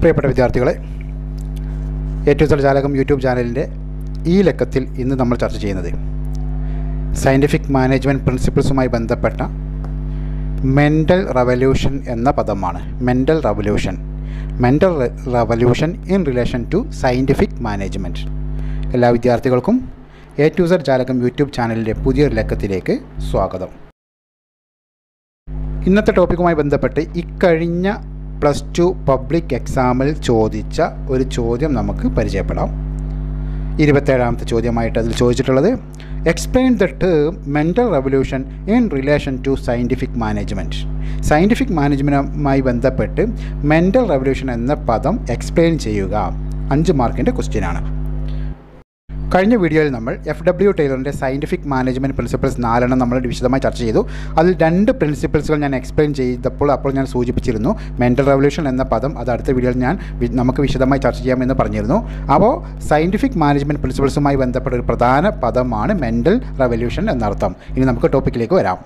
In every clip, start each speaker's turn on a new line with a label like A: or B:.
A: പ്രിയപ്പെട്ട വിദ്യാർത്ഥികളെ ഏറ്റവും ജാലകം യൂട്യൂബ് ചാനലിന്റെ ഈ ലക്കത്തിൽ ഇന്ന് നമ്മൾ ചർച്ച ചെയ്യുന്നത് സയന്റിഫിക് മാനേജ്മെന്റ് പ്രിൻസിപ്പിൾസുമായി ബന്ധപ്പെട്ട മെന്റൽ റവല്യൂഷൻ എന്ന പദമാണ്. Mental revolution mental revolution in relation to scientific management എല്ലാ വിദ്യാർത്ഥികൾക്കും എ ടു സെഡ് ജാലകം യൂട്യൂബ് ചാനലിന്റെ പുതിയൊരു ലക്കത്തിലേക്ക് സ്വാഗതം. ഇന്നത്തെ ടോപ്പിക്കുമായി ബന്ധപ്പെട്ട് ഇക്കഴിഞ്ഞ പ്ലസ് ടു പബ്ലിക് എക്സാമിൽ ചോദിച്ച ഒരു ചോദ്യം നമുക്ക് പരിചയപ്പെടാം. ഇരുപത്തേഴാമത്തെ ചോദ്യമായിട്ട് അതിൽ ചോദിച്ചിട്ടുള്ളത് explain the term mental revolution in relation to scientific management scientific മാനേജ്മെന്റുമായി ബന്ധപ്പെട്ട് മെന്റൽ റവല്യൂഷൻ എന്ന പദം എക്സ്പ്ലെയിൻ ചെയ്യുക. അഞ്ച് മാർക്കിന്റെ ക്വസ്റ്റ്യനാണ് കഴിഞ്ഞ വീഡിയോയിൽ നമ്മൾ എഫ് ഡബ്ല്യു ടൈലറിന്റെ സയന്റിഫിക് മാനേജ്മെന്റ് പ്രിൻസിപ്പിൾസ് നാലെണ്ണം നമ്മൾ വിശദമായി ചർച്ച ചെയ്തു. അതിൽ രണ്ട് പ്രിൻസിപ്പിൾസുകൾ ഞാൻ എക്സ്പ്ലെയിൻ ചെയ്തപ്പോൾ അപ്പോൾ ഞാൻ സൂചിപ്പിച്ചിരുന്നു. മെന്റൽ റെവല്യൂഷൻ എന്ന പദം അത് അടുത്ത വീഡിയോയിൽ ഞാൻ നമുക്ക് വിശദമായി ചർച്ച ചെയ്യാമെന്ന് പറഞ്ഞിരുന്നു. അപ്പോൾ സയന്റിഫിക് മാനേജ്മെന്റ് പ്രിൻസിപ്പിൾസുമായി ബന്ധപ്പെട്ട ഒരു പ്രധാന പദമാണ് മെന്റൽ റവല്യൂഷൻ എന്നർത്ഥം. ഇനി നമുക്ക് ടോപ്പിക്കിലേക്ക് വരാം.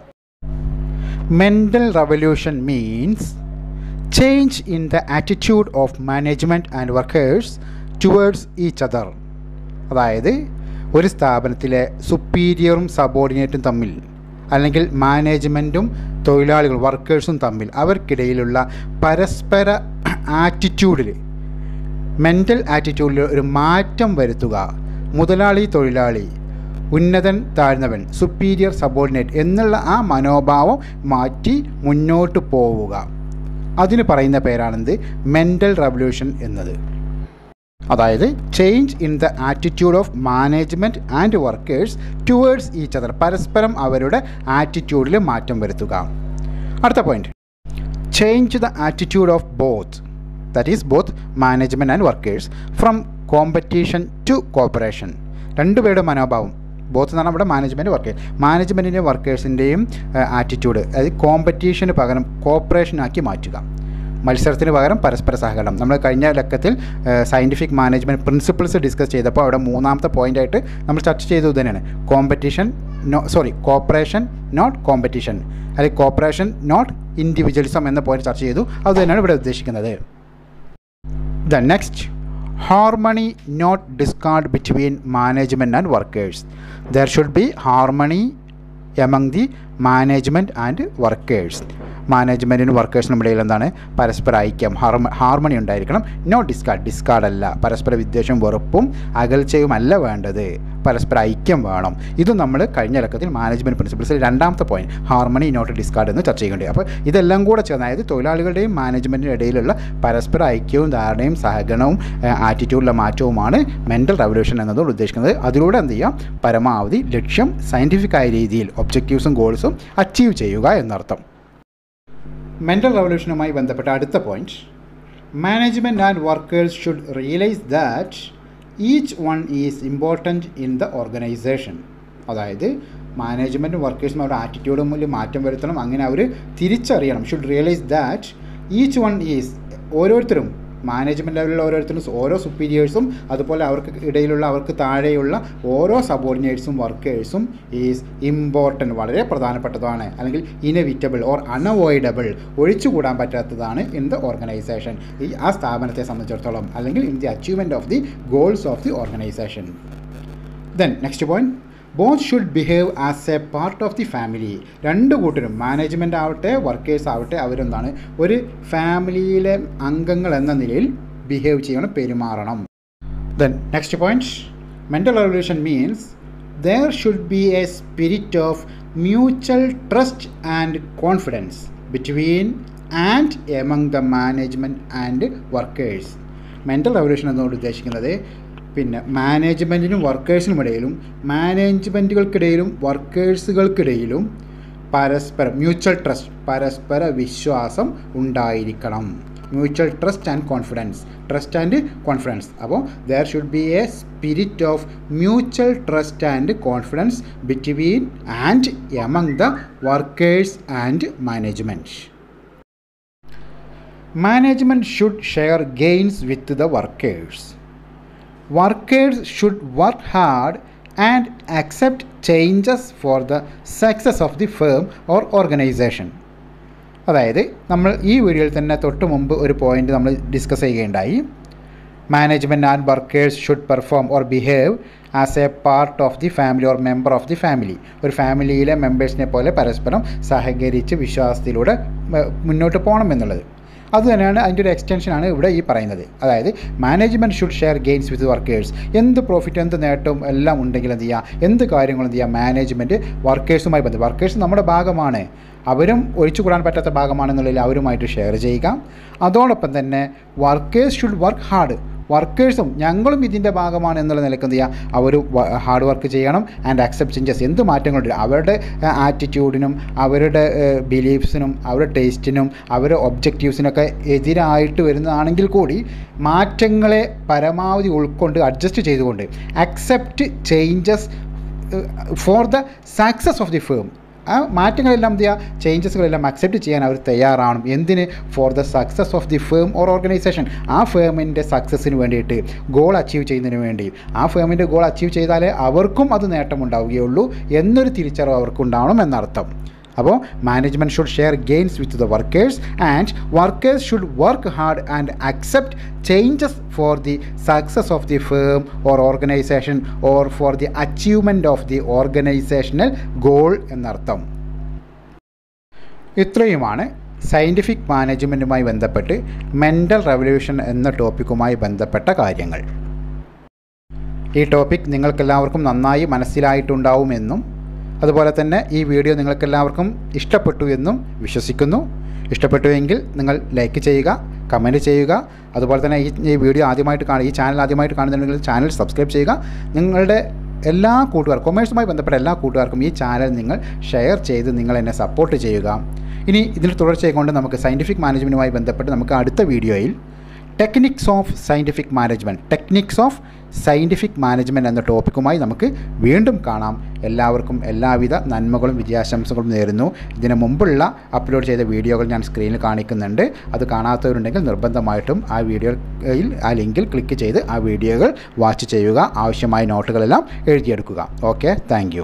A: Mental revolution means change in the attitude of management and workers towards each other അതായത് ഒരു സ്ഥാപനത്തിലെ സുപ്പീരിയറും സബോർഡിനേറ്റും തമ്മിൽ അല്ലെങ്കിൽ മാനേജ്മെന്റും തൊഴിലാളികളും വർക്കേഴ്സും തമ്മിൽ അവർക്കിടയിലുള്ള പരസ്പര ആറ്റിറ്റ്യൂഡിൽ മെന്റൽ ആറ്റിറ്റ്യൂഡിൽ ഒരു മാറ്റം വരുത്തുക. മുതലാളി തൊഴിലാളി ഉന്നതൻ താഴ്ന്നവൻ സുപ്പീരിയർ സബോർഡിനേറ്റ് എന്നുള്ള ആ മനോഭാവം മാറ്റി മുന്നോട്ട് പോവുക. അതിന് പറയുന്ന പേരാണെന്ത്? മെന്റൽ റവല്യൂഷൻ എന്നത്. അതായത് change in the attitude of management and workers towards each other പരസ്പരം അവരുടെ ആറ്റിറ്റ്യൂഡിൽ മാറ്റം വരുത്തുക. അടുത്ത point change the attitude of both that is both management and workers from competition to cooperation രണ്ടുപേരുടെ മനോഭാവം ബോത്ത് എന്ന് പറഞ്ഞാൽ നമ്മുടെ മാനേജ്മെന്റ് വർക്കേഴ്സ് മാനേജ്മെന്റിന്റെയും വർക്കേഴ്സിന്റെയും ആറ്റിറ്റ്യൂഡ് അതായത് കോമ്പറ്റീഷന് പകരം കോപ്പറേഷനാക്കി മാറ്റുക. മത്സരത്തിന് പകരം പരസ്പര സഹകരണം. നമ്മൾ കഴിഞ്ഞ ലക്കത്തിൽ സയന്റിഫിക് മാനേജ്മെന്റ് പ്രിൻസിപ്പിൾസ് ഡിസ്കസ് ചെയ്തപ്പോൾ അവിടെ മൂന്നാമത്തെ പോയിന്റായിട്ട് നമ്മൾ ചർച്ച ചെയ്തത് തന്നെയാണ് competition no sorry cooperation not competition അല്ലെങ്കിൽ കോപ്പറേഷൻ നോട്ട് ഇൻഡിവിജ്വലിസം എന്ന പോയിന്റ് ചർച്ച ചെയ്തു. അത് തന്നെയാണ് ഇവിടെ ഉദ്ദേശിക്കുന്നത്. The next harmony not discord between management and workers there should be harmony among the management and workers മാനേജ്മെന്റിനും വർക്കേഴ്സിനും ഇടയിൽ എന്താണ്? പരസ്പര ഐക്യം ഹാർമ ഹാർമണി ഉണ്ടായിരിക്കണം. നോ ഡിസ്കാർഡ് ഡിസ്കാർഡ് അല്ല. പരസ്പര വിദ്വേഷവും വെറുപ്പും അകൽച്ചയും അല്ല വേണ്ടത്. പരസ്പര ഐക്യം വേണം. ഇതും നമ്മൾ കഴിഞ്ഞ ലക്കത്തിൽ മാനേജ്മെന്റ് പ്രിൻസിപ്പിൾസിൽ രണ്ടാമത്തെ പോയിന്റ് ഹാർമണി നോട്ട് ഡിസ്കാർഡ് എന്ന് ചർച്ച ചെയ്യുന്നുണ്ട്. അപ്പോൾ ഇതെല്ലാം കൂടെ ചേർന്ന് അതായത് തൊഴിലാളികളുടെയും മാനേജ്മെന്റിനും ഇടയിലുള്ള പരസ്പര ഐക്യവും ധാരണയും സഹകരണവും ആറ്റിറ്റ്യൂഡിലെ മാറ്റവുമാണ് മെന്റൽ റവല്യൂഷൻ എന്നതുകൊണ്ട് ഉദ്ദേശിക്കുന്നത്. അതിലൂടെ എന്ത് ചെയ്യാം? പരമാവധി ലക്ഷ്യം സയന്റിഫിക് ആയ രീതിയിൽ ഒബ്ജക്റ്റീവ്സും ഗോൾസും അച്ചീവ് ചെയ്യുക എന്നർത്ഥം. മെന്റൽ റവല്യൂഷനുമായി ബന്ധപ്പെട്ട അടുത്ത point management and workers should realise that each one is important in the organisation അതായത് മാനേജ്മെന്റും വർക്കേഴ്സും അവരുടെ ആറ്റിറ്റ്യൂഡും മുന്നിൽ മാറ്റം വരുത്തണം അങ്ങനെ അവർ തിരിച്ചറിയണം. Should realise that each one is ഓരോരുത്തരും മാനേജ്മെന്റ് ലെവലിലുള്ള ഓരോരുത്തരും ഓരോ സുപ്പീരിയേഴ്സും അതുപോലെ അവർക്ക് ഇടയിലുള്ള അവർക്ക് താഴെയുള്ള ഓരോ സബോർഡിനേറ്റ്സും വർക്കേഴ്സും ഈസ് ഇമ്പോർട്ടന്റ് വളരെ പ്രധാനപ്പെട്ടതാണ്. അല്ലെങ്കിൽ ഇനവിറ്റബിൾ ഓർ അൺഅവോയ്ഡബിൾ ഒഴിച്ചുകൂടാൻ പറ്റാത്തതാണ് ഇൻ ദ ഓർഗനൈസേഷൻ ഈ ആ സ്ഥാപനത്തെ സംബന്ധിച്ചിടത്തോളം അല്ലെങ്കിൽ in the achievement of the goals of the organisation then next point both should behave as a part of the family രണ്ട് കൂട്ടരും മാനേജ്മെന്റ് ആവട്ടെ വർക്കേഴ്സ് ആവട്ടെ അവരെന്താണ്? ഒരു ഫാമിലിയിലെ അംഗങ്ങൾ എന്ന നിലയിൽ ബിഹേവ് ചെയ്യണം പെരുമാറണം. Then next point mental revolution means there should be a spirit of mutual trust and confidence between and among the management and workers mental revolution എന്നുകൊണ്ട് ഉദ്ദേശിക്കുന്നത് പിന്നെ മാനേജ്മെന്റിനും വർക്കേഴ്സിനും ഇടയിലും മാനേജ്മെന്റുകൾക്കിടയിലും വർക്കേഴ്സുകൾക്കിടയിലും പരസ്പരം മ്യൂച്വൽ ട്രസ്റ്റ് പരസ്പര വിശ്വാസം ഉണ്ടായിരിക്കണം. Mutual trust and confidence trust and confidence അപ്പോൾ there should be a spirit of mutual trust and confidence between and among the workers and management management should share gains with the workers workers should work hard and accept changes for the success of the firm or organisation അതായത് നമ്മൾ ഈ വീഡിയോയിൽ തന്നെ തൊട്ട് മുമ്പ് ഒരു point നമ്മൾ discuss ചെയ്യുകയുണ്ടായി. Management and workers should perform or behave as a part of the family or member of the family ഒരു ഫാമിലിയിലെ മെമ്പേഴ്സിനെ പോലെ പരസ്പരം സഹകരിച്ച് വിശ്വാസത്തിലൂടെ മുന്നോട്ട് പോകണം എന്നുള്ളത്. അത് തന്നെയാണ് അതിന്റെ ഒരു എക്സ്റ്റൻഷനാണ് ഇവിടെ ഈ പറയുന്നത്. അതായത് management should share gains with workers എന്ത് പ്രോഫിറ്റ് എന്ത് നേട്ടവും എല്ലാം ഉണ്ടെങ്കിൽ എന്ത് ചെയ്യുക? എന്ത് കാര്യങ്ങളും എന്ത് ചെയ്യുക? മാനേജ്മെന്റ് വർക്കേഴ്സുമായി ബന്ധം. വർക്കേഴ്സ് നമ്മുടെ ഭാഗമാണ്. അവരും ഒഴിച്ചു കൂടാൻ പറ്റാത്ത ഭാഗമാണെന്നുള്ളതിൽ അവരുമായിട്ട് ഷെയർ ചെയ്യുക. അതോടൊപ്പം തന്നെ വർക്കേഴ്സ് ഷുഡ് വർക്ക് ഹാർഡ് വർക്കേഴ്സും ഞങ്ങളും ഇതിന്റെ ഭാഗമാണ് എന്നുള്ള നിലയ്ക്ക് എന്ത് ചെയ്യുക അവർ ഹാർഡ് വർക്ക് ചെയ്യണം ആൻഡ് അക്സെപ്റ്റ് ചേഞ്ചസ് എന്ത് മാറ്റങ്ങളുണ്ട്? അവരുടെ ആറ്റിറ്റ്യൂഡിനും അവരുടെ ബിലീഫ്സിനും അവരുടെ ടേസ്റ്റിനും അവരുടെ ഒബ്ജക്റ്റീവ്സിനൊക്കെ എതിരായിട്ട് വരുന്നതാണെങ്കിൽ കൂടി മാറ്റങ്ങളെ പരമാവധി ഉൾക്കൊണ്ട് അഡ്ജസ്റ്റ് ചെയ്തുകൊണ്ട് accept changes for the success of the firm ആ മാറ്റങ്ങളെല്ലാം എന്ത് ചെയ്യുക ചേഞ്ചസുകളെല്ലാം അക്സെപ്റ്റ് ചെയ്യാൻ അവർ തയ്യാറാണ്. എന്തിന്? For the success of the firm or organisation ആ ഫേമിന്റെ സക്സസ്സിന് വേണ്ടിയിട്ട് ഗോൾ അച്ചീവ് ചെയ്യുന്നതിന് വേണ്ടി. ആ ഫേമിന്റെ ഗോൾ അച്ചീവ് ചെയ്താലേ അവർക്കും അത് നേട്ടമുണ്ടാവുകയുള്ളൂ. എന്നൊരു തിരിച്ചറിവ് അവർക്കുണ്ടാവണം എന്നർത്ഥം. അപ്പോൾ management should share gains with the workers and workers should work hard and accept changes for the success of the firm or organisation or for the achievement of the organisational goal എന്നർത്ഥം. ഇത്രയുമാണ് scientific മാനേജ്മെന്റുമായി ബന്ധപ്പെട്ട് mental revolution എന്ന ടോപ്പിക്കുമായി ബന്ധപ്പെട്ട കാര്യങ്ങൾ. ഈ topic നിങ്ങൾക്കെല്ലാവർക്കും നന്നായി മനസ്സിലായിട്ടുണ്ടാവുമെന്നും അതുപോലെ തന്നെ ഈ വീഡിയോ നിങ്ങൾക്കെല്ലാവർക്കും ഇഷ്ടപ്പെട്ടു എന്നും വിശ്വസിക്കുന്നു. ഇഷ്ടപ്പെട്ടുവെങ്കിൽ നിങ്ങൾ ലൈക്ക് ചെയ്യുക കമന്റ് ചെയ്യുക. അതുപോലെ തന്നെ ഈ ഈ വീഡിയോ ആദ്യമായിട്ട് കാണുക ഈ ചാനൽ ആദ്യമായിട്ട് കാണുന്നുണ്ടെങ്കിൽ ചാനൽ സബ്സ്ക്രൈബ് ചെയ്യുക. നിങ്ങളുടെ എല്ലാ കൂട്ടുകാർക്കും കൊമേഴ്സുമായി ബന്ധപ്പെട്ട എല്ലാ കൂട്ടുകാർക്കും ഈ ചാനൽ നിങ്ങൾ ഷെയർ ചെയ്ത് നിങ്ങൾ എന്നെ സപ്പോർട്ട് ചെയ്യുക. ഇനി ഇതിന് തുടർച്ചയായിക്കൊണ്ട് നമുക്ക് സയന്റിഫിക് മാനേജ്മെന്റുമായി ബന്ധപ്പെട്ട് നമുക്ക് അടുത്ത വീഡിയോയിൽ techniques of scientific management techniques of scientific management എന്ന ടോപ്പിക്കുമായി നമുക്ക് വീണ്ടും കാണാം. എല്ലാവർക്കും എല്ലാവിധ നന്മകളും വിജയാശംസകളും നേരുന്നു. ഇതിനു മുമ്പുള്ള അപ്ലോഡ് ചെയ്ത വീഡിയോകൾ ഞാൻ സ്ക്രീനിൽ കാണിക്കുന്നുണ്ട്. അത് കാണാത്തവരുണ്ടെങ്കിൽ നിർബന്ധമായിട്ടും ആ വീഡിയോയിൽ ആ ലിങ്കിൽ ക്ലിക്ക് ചെയ്ത് ആ വീഡിയോകൾ വാച്ച് ചെയ്യുക. ആവശ്യമായ നോട്ടുകളെല്ലാം എഴുതിയെടുക്കുക. Okay thank